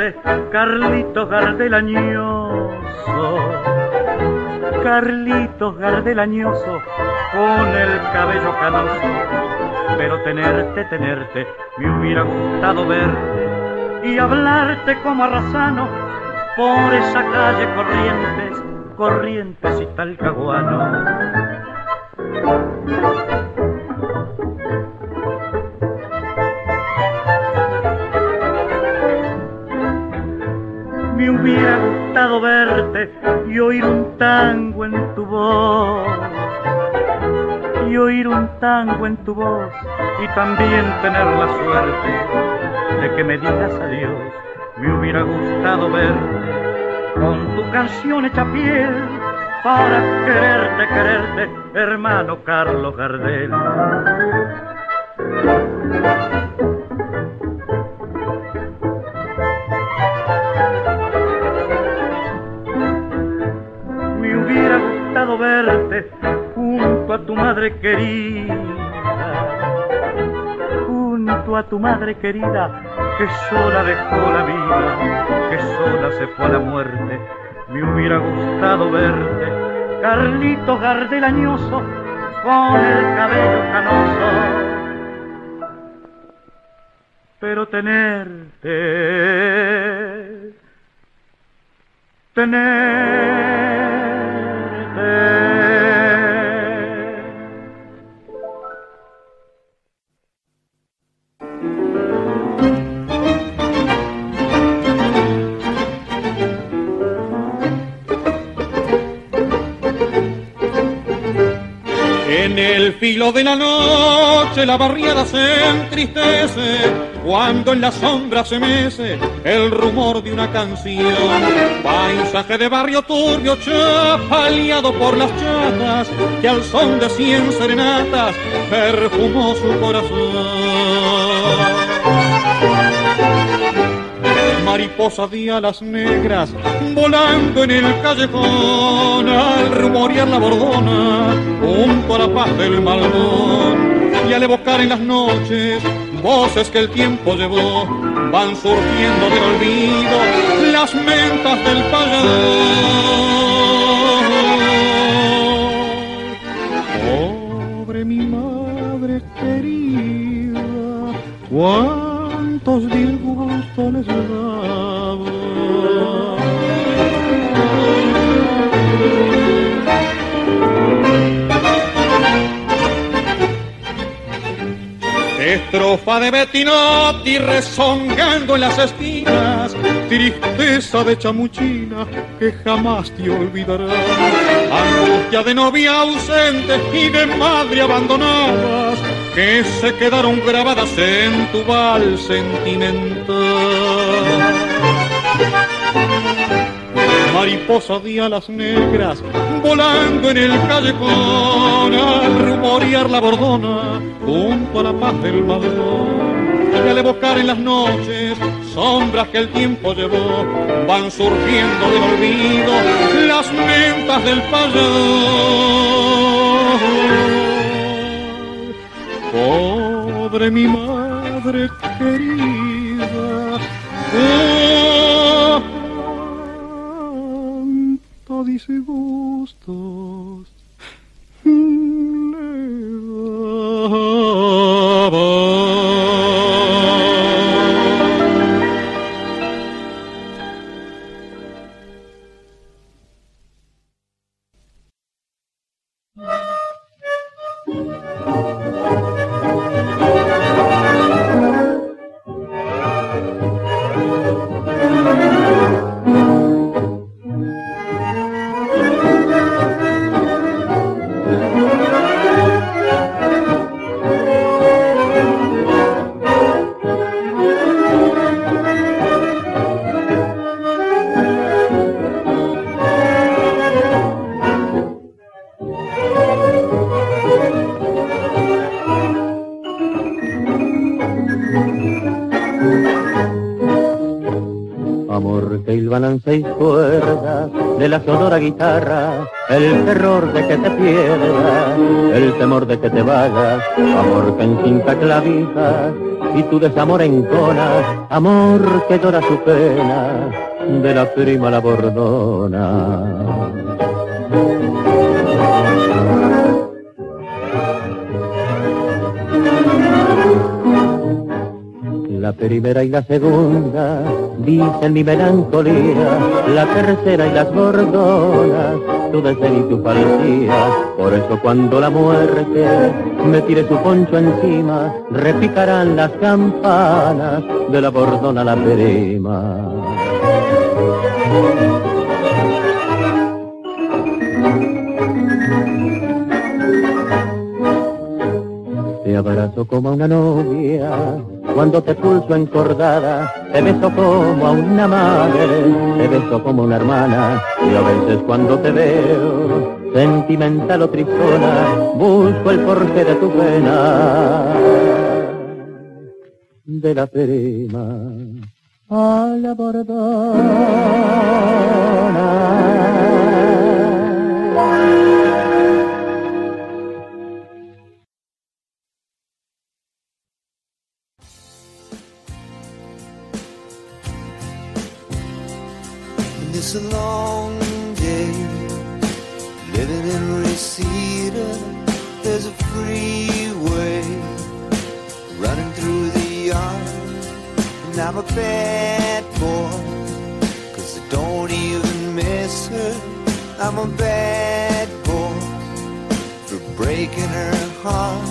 verte, Carlitos Gardelañoso. Carlitos Gardelañoso, con el cabello canoso. Pero tenerte, tenerte, me hubiera gustado verte y hablarte como arrasano por esa calle Corrientes, Corrientes y Talcahuano. Verte y oír un tango en tu voz. Y oír un tango en tu voz y también tener la suerte de que me digas adiós. Me hubiera gustado verte con tu canción hecha piel para quererte, quererte, hermano Carlos Gardel. Querida, junto a tu madre querida que sola dejó la vida, que sola se fue a la muerte. Me hubiera gustado verte, Carlito Gardelañoso, con el cabello canoso. Pero tenerte, tenerte. Filo de la noche la barriada se entristece cuando en la sombra se mece el rumor de una canción. Paisaje de barrio turbio chapaleado por las chatas que al son de cien serenatas perfumó su corazón mariposa de alas negras volando en el callejón al rumorear la bordona junto a la paz del malvón y al evocar en las noches voces que el tiempo llevó van surgiendo del olvido las mentas del payador. Pobre mi madre querida cuántos disgustos les daba Estrofa de Bettinotti rezongando en las esquinas, tristeza de chamuchina que jamás te olvidará. Angustia de novia ausente y de madre abandonadas que se quedaron grabadas en tu val sentimental mariposa de alas negras volando en el callejón al rumorear la bordona junto a la paz del malvón y al evocar en las noches sombras que el tiempo llevó van surgiendo del olvido las mentas del payador pobre mi madre querida cuánto disgustos que hilvanan seis cuerdas de la sonora guitarra, el terror de que te pierdas, el temor de que te vayas, amor que encinta clavijas y tu desamor encona, amor que llora su pena de la prima la bordona. La primera y la segunda dicen mi melancolía, la tercera y las bordonas, tu desdén y tu falsía. Por eso cuando la muerte me tire su poncho encima, repicarán las campanas de la bordona la prima. Te abrazo como una novia, cuando te pulso encordada, te beso como a una madre, te beso como una hermana, y a veces cuando te veo, sentimental o tristona, busco el porqué de tu pena, de la prima a la It's a long day living in Reseda. There's a freeway running through the yard, and I'm a bad boy, cause I don't even miss her. I'm a bad boy for breaking her heart.